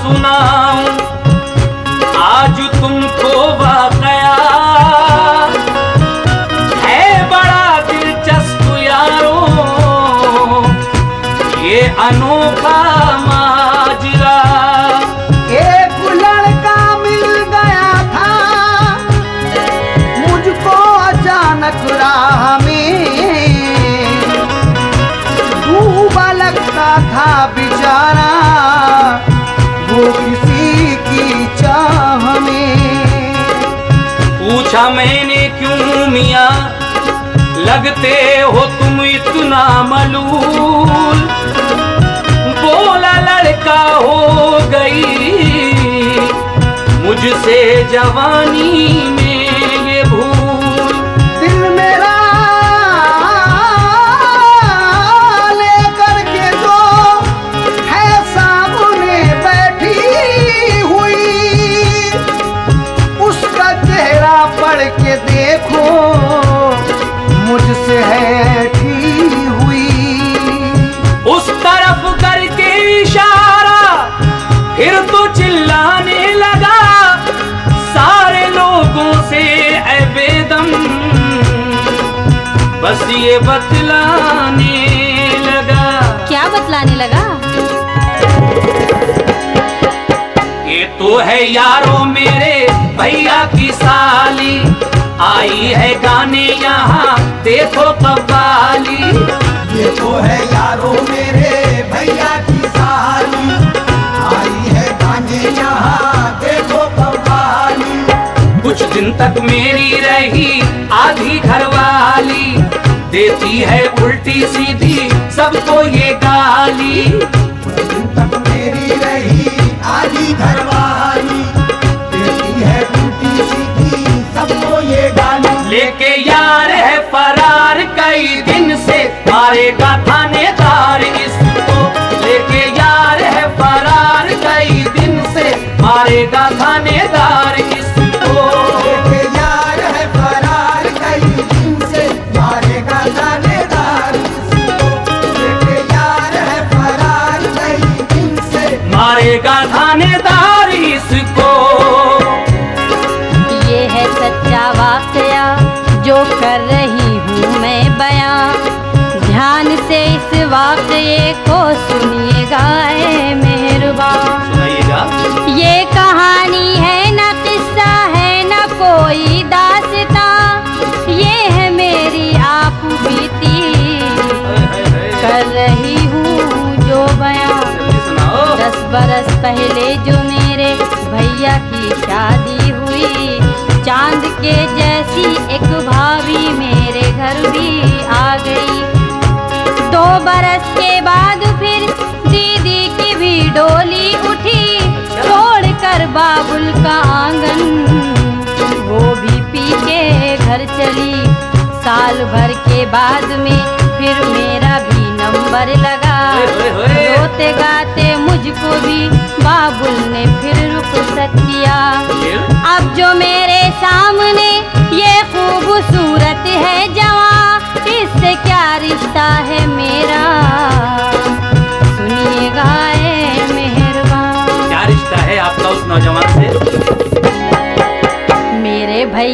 सुना लगते हो तुम इतना मलूल। बोला लड़का हो गई मुझसे जवानी में आई है गाने यहाँ देखो कव्वाली। ये तो है यारो मेरे भैया की साली। आई है गाने यहाँ देखो कव्वाली। कुछ दिन तक मेरी रही आधी घरवाली। देती है उल्टी सीधी सबको ये गाली। कुछ दिन तक मेरी रही आधी घरवाली। लेके यार है फरार, कई दिन से मारेगा थानेदार इसको। लेके यार है फरार, कई दिन से मारेगा थानेदार। ये कहानी है ना किस्सा है ना कोई दासता। ये है मेरी आप बीती। कर रही हूँ जो बयां। दस बरस पहले जो मेरे भैया की शादी हुई चाँद के जैसी एक भाभी मेरे घर भी आ गई। दो बरस के बाद फिर दीदी की भी डोली उठी। छोड़कर बाबुल का आँगन वो भी पी के घर चली। साल भर के बाद में फिर मेरा भी नंबर लगा। रोते गाते मुझको भी बाबुल ने फिर रुखसत किया। अब जो मेरे सामने ये खूबसूरत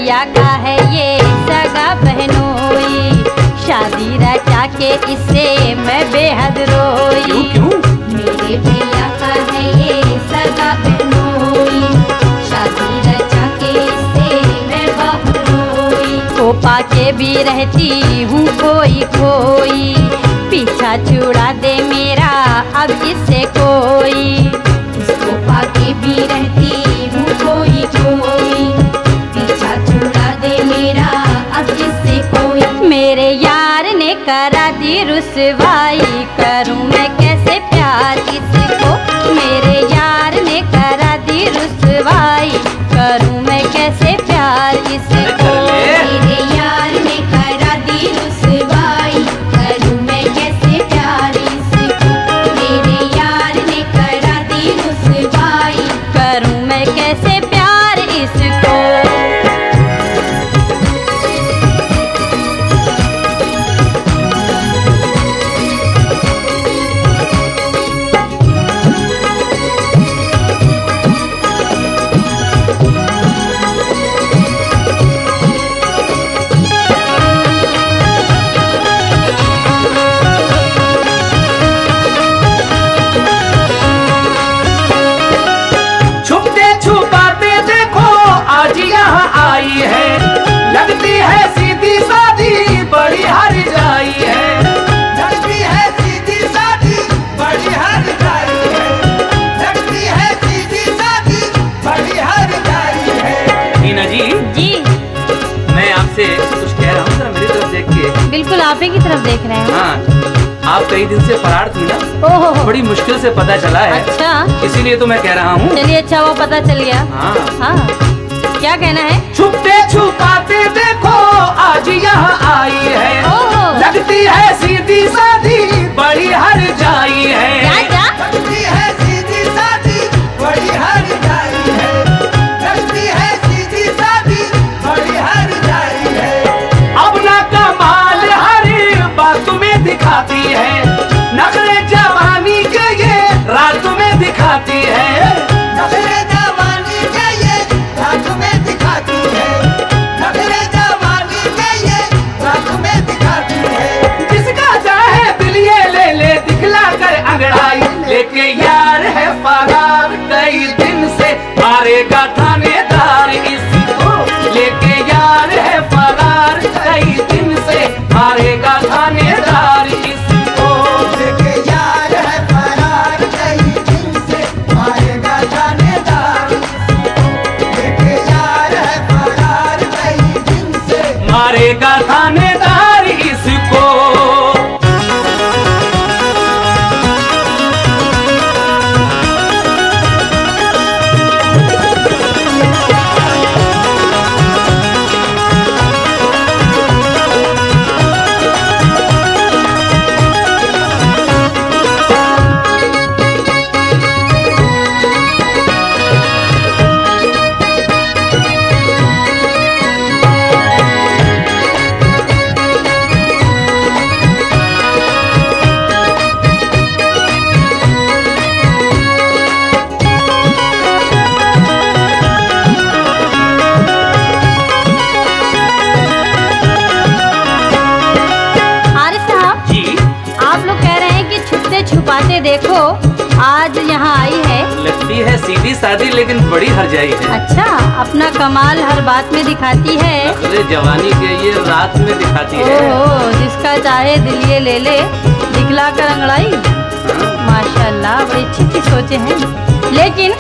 भैया का है ये सगा बहनोई? शादी रचा के इससे मैं बेहद रोई। क्यों क्यों? मेरे भैया का है ये सगा बहनोई। शादी रचा के इससे मैं बहुत रोई। को पाके भी रहती हूँ कोई कोई पीछा छुड़ा दे मेरा अब इससे कोई। इसको पाके भी रहती करा दी रुसवाई करूँ मैं कैसे प्यार इसको कई दिन से फरार थी ना। बड़ी मुश्किल से पता चला है। अच्छा। इसीलिए तो मैं कह रहा हूँ। चलिए अच्छा वो पता चल गया। हाँ। हाँ। क्या कहना है? छुपते छुपाते देखो आज यहाँ आई है। लगती है सीधी साधी बड़ी हर जाई है। जा, लगती है सीधी लेकिन बड़ी हर जाई है। अच्छा अपना कमाल हर बात में दिखाती है। नखरे जवानी के ये रात में दिखाती ओ, है। ओहो जिसका चाहे दिल ये ले ले दिखला कर अंगड़ाई। माशाल्लाह बड़ी अच्छी अच्छी सोचे हैं। लेकिन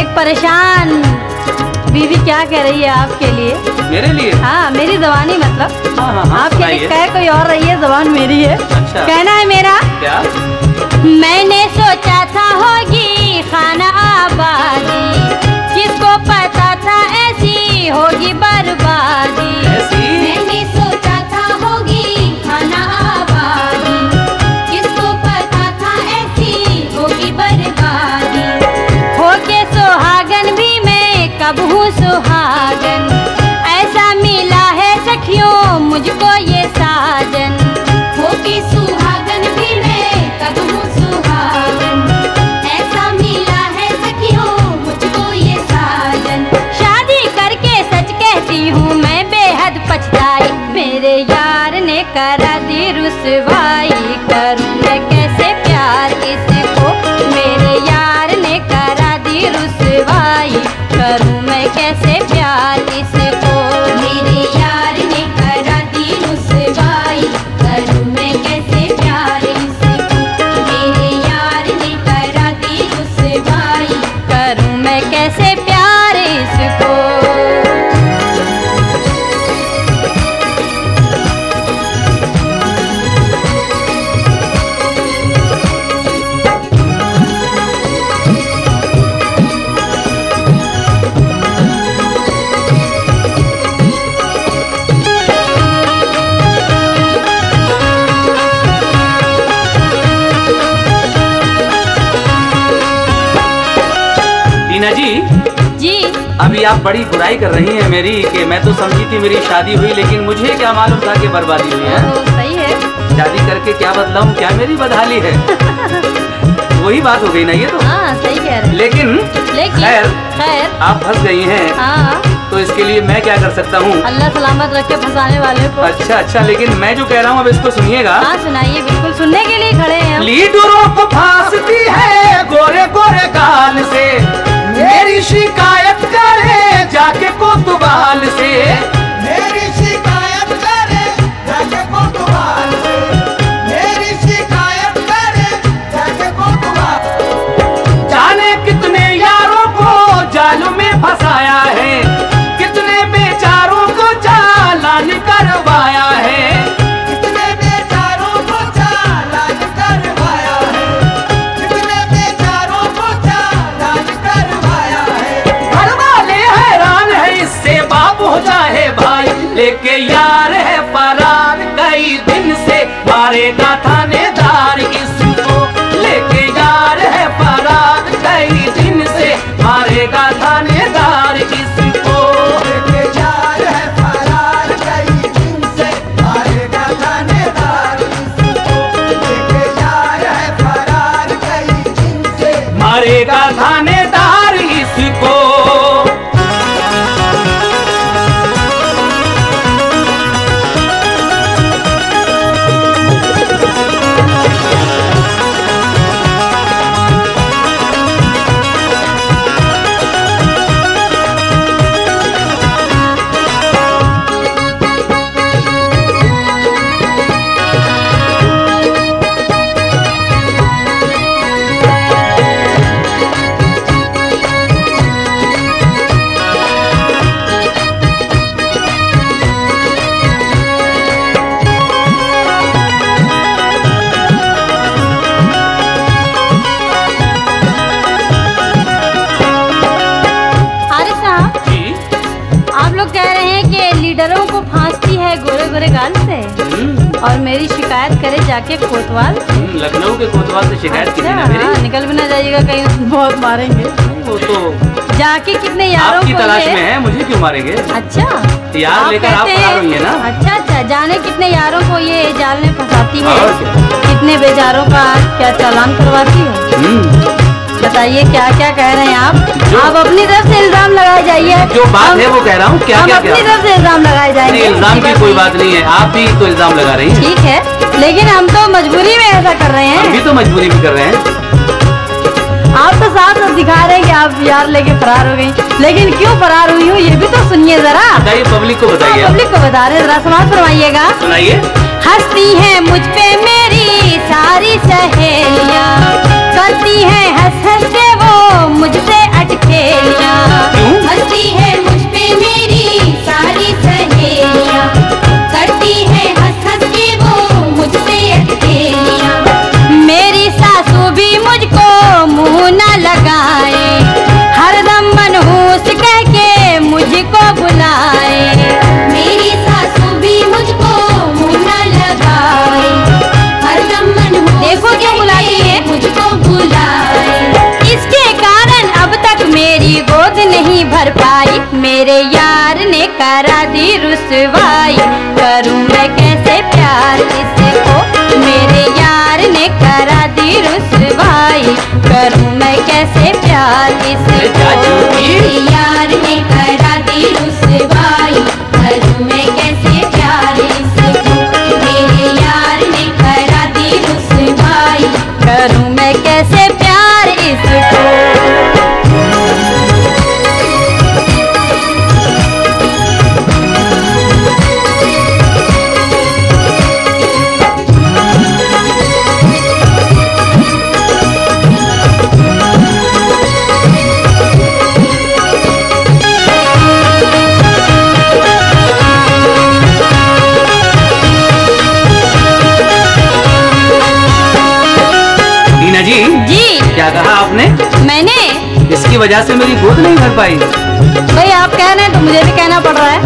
एक परेशान बीवी क्या कह रही है आपके लिए? मेरे लिए? हाँ मेरी जवानी मतलब। हाँ हाँ हाँ आपके लिए कह कोई और रही है जबान मेरी है। अच्छा। कहना है मेरा क्या? मैंने सोचा था होगी खाना। किसको पता था ऐसी होगी बर्बादी। मैंने सोचा था होगी खाना आबादी। किसको पता था ऐसी होगी बर्बादी। होके सुहागन भी मैं कब हूँ सुहागन। ऐसा मिला है सखियों मुझको ये साजन। होके सुहागन दी बड़ी बुराई कर रही है मेरी कि मैं तो समझी थी मेरी शादी हुई लेकिन मुझे क्या मालूम था कि बर्बादी हुई है। सही है। शादी करके क्या बदलाऊं क्या मेरी बदहाली है? वही बात हो गई ना ये तो। हाँ सही कह रहे हैं। लेकिन लेकिन खैर खैर। आप फंस गई हैं। हाँ। तो इसके लिए मैं क्या कर सकता हूँ? अल्लाह सलामत रखे फंसाने वाले को। अच्छा अच्छा लेकिन मैं जो कह रहा हूँ अब इसको सुनिएगा। हाँ सुनाइए बिल्कुल सुनने के लिए खड़े हैं लीडरों को फांसती है गोरे गोरे गाल से। मेरी शिकायत करे। जाके कोतवाल से लेके यार और मेरी शिकायत करे जाके कोतवाल। हम्म, लखनऊ के कोतवाल से शिकायत अच्छा, ना हाँ, निकल भी ना जाइएगा कहीं बहुत मारेंगे। वो तो जाके कितने यारों को तलाश में है मुझे क्यों मारेंगे? अच्छा। यार लेकर आप फरार हुई है ना? अच्छा अच्छा जाने कितने यारों को ये जाल में फंसाती है? कितने बेचारों का क्या चालान करवाती है? हम्म, बताइए क्या क्या कह रहे हैं आप? आप अपनी तरफ़ से इल्ज़ाम लगाए जाइए। जो बात है वो कह रहा हूँ क्या हम क्या अपनी तरफ़ से इल्ज़ाम लगाए जाएँगे। इल्ज़ाम की कोई बात नहीं है आप भी तो इल्ज़ाम लगा रही हैं। ठीक है लेकिन हम तो मजबूरी में ऐसा कर रहे हम हैं भी तो मजबूरी भी कर रहे हैं। आप तो साफ़ साफ़ दिखा रहे हैं कि आप यार लेके फरार हो गई। लेकिन क्यों फरार हुई हूँ ये भी तो सुनिए जरा। बताइए पब्लिक को बताइए पब्लिक को बता रहे जरा समाज फरमाइएगा। सुनाइए। हंसती है मुझ पे मेरी सारी सहेलियाँ। करती हैं हंस के वो मुझसे अटकेगा हंसती है मुझ पे मेरी सारी रुसवाई करूँ मैं कैसे प्यार? इसको मेरे यार ने करा दी रसवाई। करूँ मैं कैसे प्यार? इसको मेरे यार ने करा दी रुसवाई। क्या कहा आपने? मैंने। इसकी वजह से मेरी गोद नहीं भर पाई। भाई आप कह रहे हैं तो मुझे भी कहना पड़ रहा है।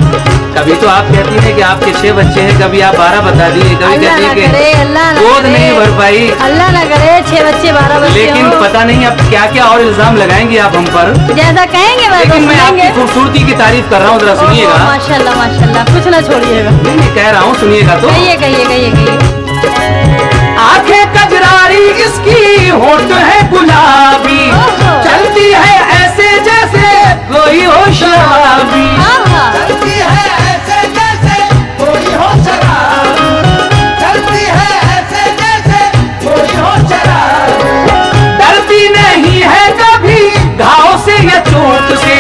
कभी तो आप कहती हैं कि आपके छह बच्चे हैं कभी आप बारह बता दिए कभी कहती हैं गोद नहीं भर पाई। अल्लाह ना करे छह बच्चे बारह बच्चे लेकिन पता नहीं आप क्या क्या और इल्ज़ाम लगाएँगे आप हम पर। जैसा कहेंगे लेकिन मैं आपकी खूबसूरती की तारीफ़ कर रहा हूँ जरा सुनिएगा। माशाल्लाह माशाल्लाह कुछ ना छोड़िएगा। नहीं कह रहा हूँ सुनिएगा तो। कहिए कहिए कहिए कहिए। आँखें कजरारी इसकी होठ है गुलाबी। चलती है ऐसे जैसे कोई हो शराबी। चलती है ऐसे जैसे कोई हो शराब। चलती है ऐसे जैसे कोई हो शराब। डरती नहीं है कभी घाव से या चोट से।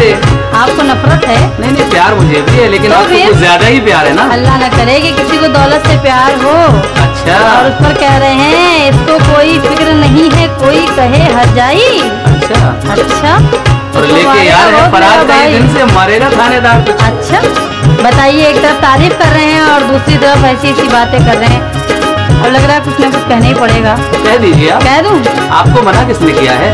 से। आपको नफरत है? नहीं नहीं प्यार मुझे भी है लेकिन तो आपको कुछ ज़्यादा ही प्यार है ना? अल्लाह न करे कि किसी को दौलत से प्यार हो। अच्छा। और उस पर कह रहे हैं इसको कोई फ़िक्र नहीं है कोई कहे हर जाई। अच्छा। अच्छा। और तो लेके यार है फरार कई दिन से मरेगा थानेदार अच्छा। बताइए एक तरफ़ तारीफ़ कर रहे हैं और दूसरी तरफ़ ऐसी ऐसी बातें कर रहे हैं। अब लग रहा है कुछ ना कुछ कहना ही पड़ेगा। कह दीजिए आप। कह दूँ? आपको मना किसने किया है?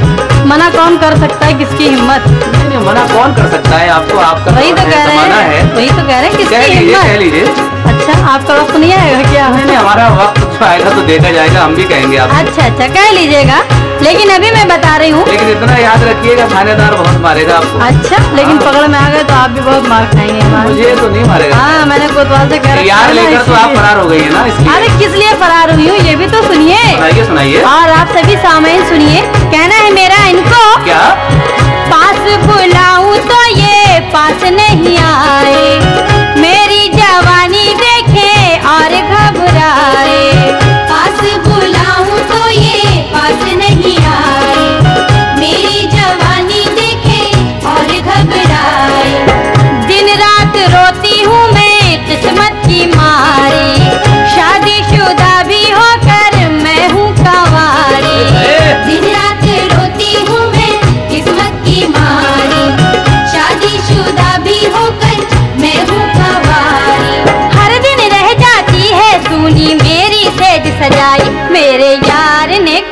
मना कौन कर सकता है? किसकी हिम्मत? नहीं नहीं मना कौन कर सकता है? आपको आपका वही तो कह रहे हैं। वही तो कह रहे हैं किसकी हिम्मत? कह लीजिए। अच्छा आपका वक्त नहीं आएगा क्या? नहीं हमारा वक्त जो आएगा तो देखा जाएगा हम भी कहेंगे आप अच्छा अच्छा कह लीजिएगा। लेकिन अभी मैं बता रही हूँ। लेकिन इतना याद रखिएगा थानेदार बहुत मारेगा आपको। अच्छा लेकिन हाँ। पकड़ में आ गए तो आप भी बहुत मार खाएँगे मुझे तो नहीं मारेगा। हाँ मैंने कोतवाल से कह रहा यार लेकर तो आप फरार हो गई है ना अरे किस लिए फरार हुई हूँ ये भी तो सुनिए। सुनाइए सुनाइए। और आप सभी सामयीन सुनिए।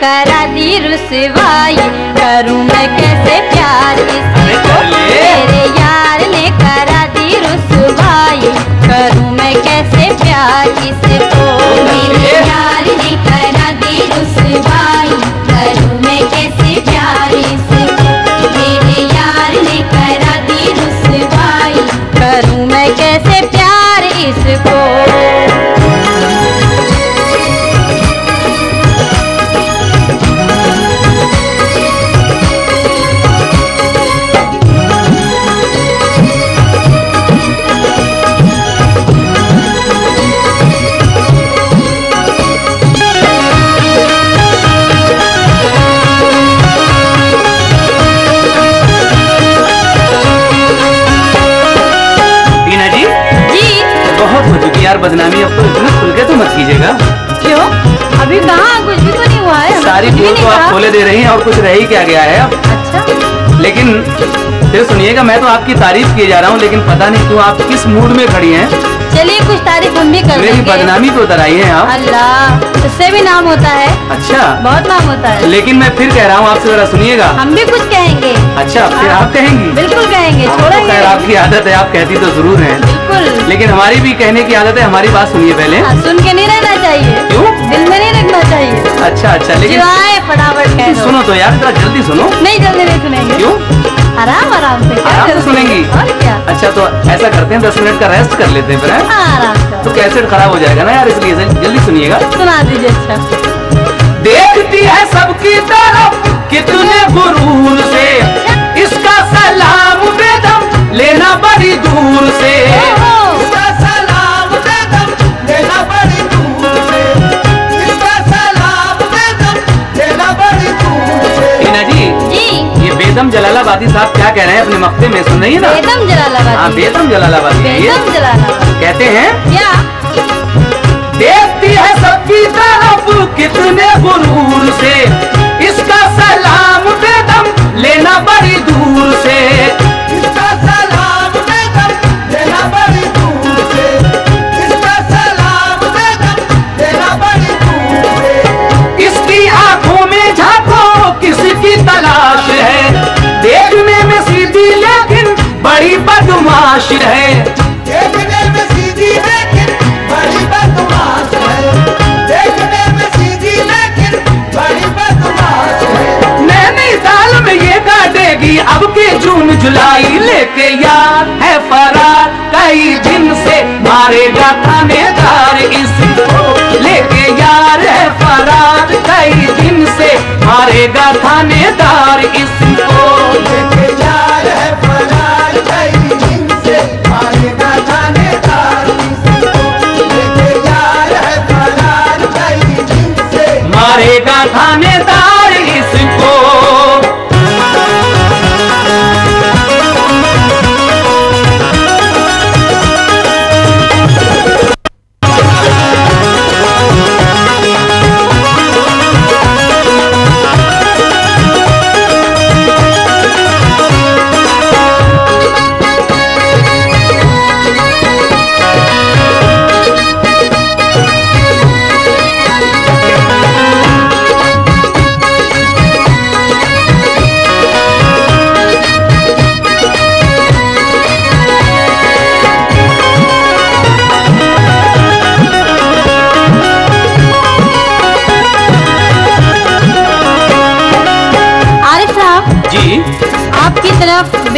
करा दी रुसवाई करूँ मैं कैसे प्यार इसको मेरे यार ने करा दी रुसवाई करूँ मैं कैसे प्यार इसको मेरे यार ने कुछ रह ही क्या गया है? अब अच्छा। लेकिन फिर सुनिएगा मैं तो आपकी तारीफ़ किए जा रहा हूँ लेकिन पता नहीं क्यों आप किस मूड में खड़ी हैं? चलिए कुछ तारीफ़ हम भी कर मेरी बदनामी तो उतराई है आप। अल्लाह उससे भी नाम होता है। अच्छा। बहुत नाम होता है। लेकिन मैं फिर कह रहा हूँ आपसे जरा सुनिएगा। हम भी कुछ कहेंगे। अच्छा फिर हाँ। आप कहेंगी? बिल्कुल कहेंगे तो छोड़ेंगे खैर आपकी आदत है आप कहती तो ज़रूर है। बिल्कुल। लेकिन हमारी भी कहने की आदत है हमारी बात सुनिए पहले। हाँ, सुन के नहीं रहना चाहिए। क्यों? नहीं रखना चाहिए। अच्छा अच्छा लेकिन फटाफट कह सुनो तो यार जरा जल्दी सुनो। नहीं जल्दी नहीं सुनेंगे। क्यों? आराम आराम से आराम से सुनेंगी? और क्या? अच्छा तो ऐसा करते हैं दस मिनट का रेस्ट कर लेते हैं फिर हाँ, आराम तो कैसेट खराब हो जाएगा ना यार इसलिए जल्दी सुनिएगा। सुना दीजिए अच्छा। देखती है सबकी तरफ़ कितने गुरूर से। इसका सलाम बेदम लेना बड़ी दूर से। जलालाबादी साहब क्या कह रहे हैं अपने मक्ते में? सुन रही है ना। बेदम हाँ बेदम जलालाबादी। बेदम जलालाबादी। कहते हैं क्या? देखती है सबकी तरफ़ कितने गुरूर से। इसका सलाम बेदम लेना बड़ी दूर से। इसका है। देखने में सीधी लेकिन बड़ी बदमाश है। देखने में सीधी लेकिन बड़ी बदमाश है। नैनीताल में ये काटेगी अब के जून जुलाई लेके यार है फरार। कई दिन से मारेगा थानेदार इसको लेके यार है फरार। कई दिन से मारेगा थानेदार इसको लेके यार है फरार। कई दिन से मारेगा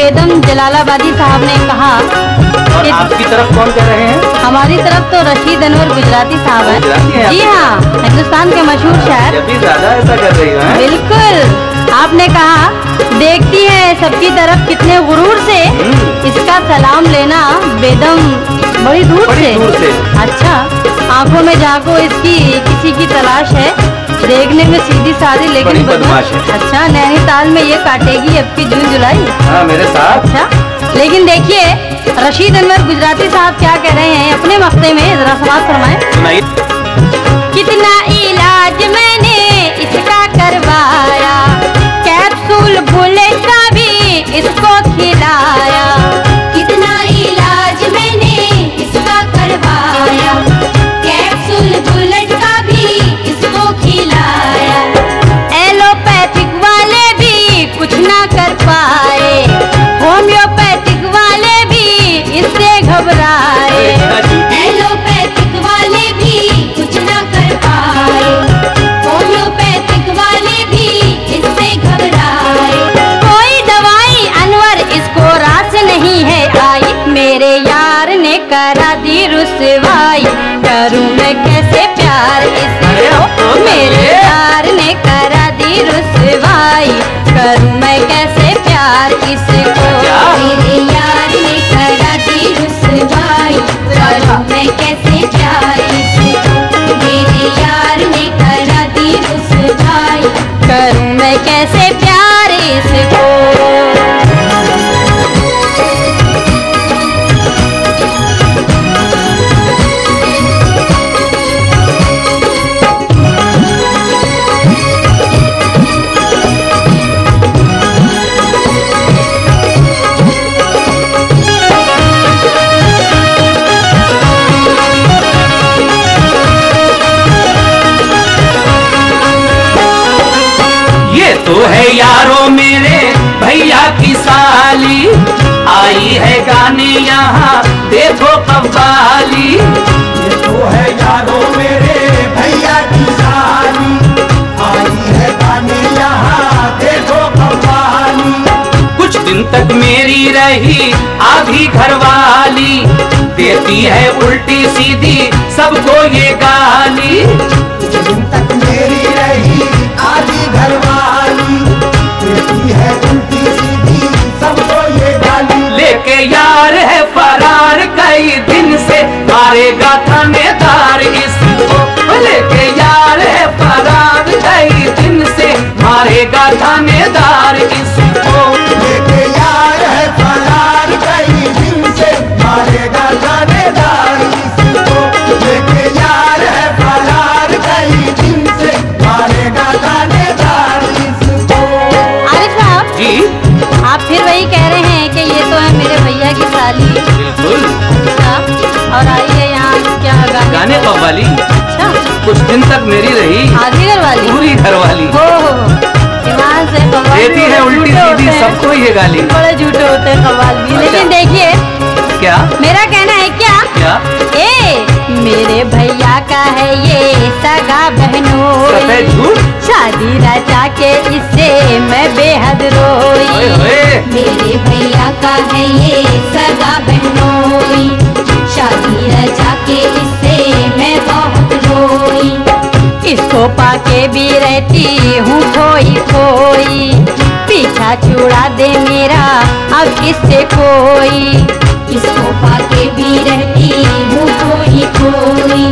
बेदम जलालाबादी साहब ने कहा और आपकी तरफ़ कौन कह रहे हैं? हमारी तरफ़ तो रशीद अनवर गुजराती साहब हैं। है? जी हाँ हिंदुस्तान के मशहूर शायर। भी ज़्यादा ऐसा कर रही हो? बिल्कुल। आपने कहा देखती है सबकी तरफ़ कितने गुरूर से। हम्म। इसका सलाम लेना बेदम बड़ी दूर बड़ी से। दूर से। अच्छा आँखों में झांको इसकी किसी की तलाश है। देखने में सीधी सादी लेकिन बदमाश। है। अच्छा नैनीताल में ये काटेगी अब की जून जुलाई? हाँ मेरे साथ। अच्छा लेकिन देखिए रशीद अनवर गुजराती साहब क्या कह रहे हैं अपने मक्ते में जरा समाज फरमाए। करूँ मैं कैसे प्यार किसको? को मेरे भैया की साली आई है गाने यहाँ देखो कव्वाली। ये तो है यारो मेरे भैया की साली आई है गाने यहाँ देखो कव्वाली। कुछ दिन तक मेरी रही आधी घरवाली। देती है उल्टी सीधी सबको ये गाली। कुछ दिन तक मेरी रही आधी घरवाली। देती है कई दिन से मारेगा थानेदार इसको। लेके यार है फरार कई दिन से मारेगा थानेदार इसको। दिन तक मेरी रही। आधी घर वाली? पूरी घरवाली हो हो देती है उल्टी सीधी हैं। सबको ये गाली। बड़े झूठे होते हैं कव्वाल भी। लेकिन अच्छा। देखिए क्या? मेरा कहना है क्या? क्या? ए मेरे भैया का है ये सगा बहनों। झूठ? शादी राजा के इससे मैं बेहद रोई। मेरे भैया का है ये सगा बहनोई शादी राजा के इससे इसको के भी रहती हूँ खोई खोई पीछा छुड़ा दे मेरा, अब किससे कोई? इसको पाके भी रहती हूँ खोई कोई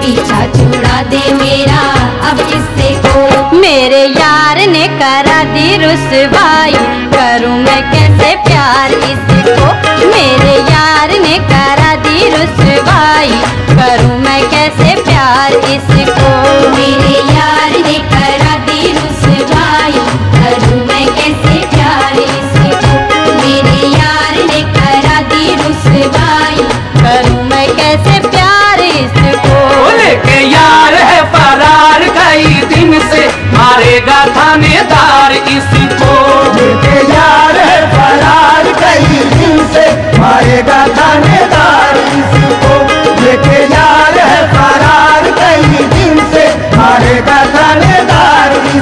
पीछा छुड़ा दे मेरा, अब इससे कोई? मेरे यार ने करा दी रुसवाई, करूँ मैं कैसे प्यार इसको? मेरे यार ने करा दी रुसवाई, करूँ मैं कैसे प्यार इसको मेरे यार ने करा दी रुसवाई करूँ मैं कैसे प्यार इसको मेरे यार ने करा दी रुसवाई करूँ मैं कैसे प्यार इसको? बोले के यार है फरार कई दिन से। मारेगा थानेदार इसको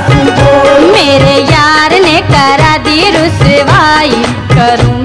मेरे यार ने करा दी रुसवाई करूँ।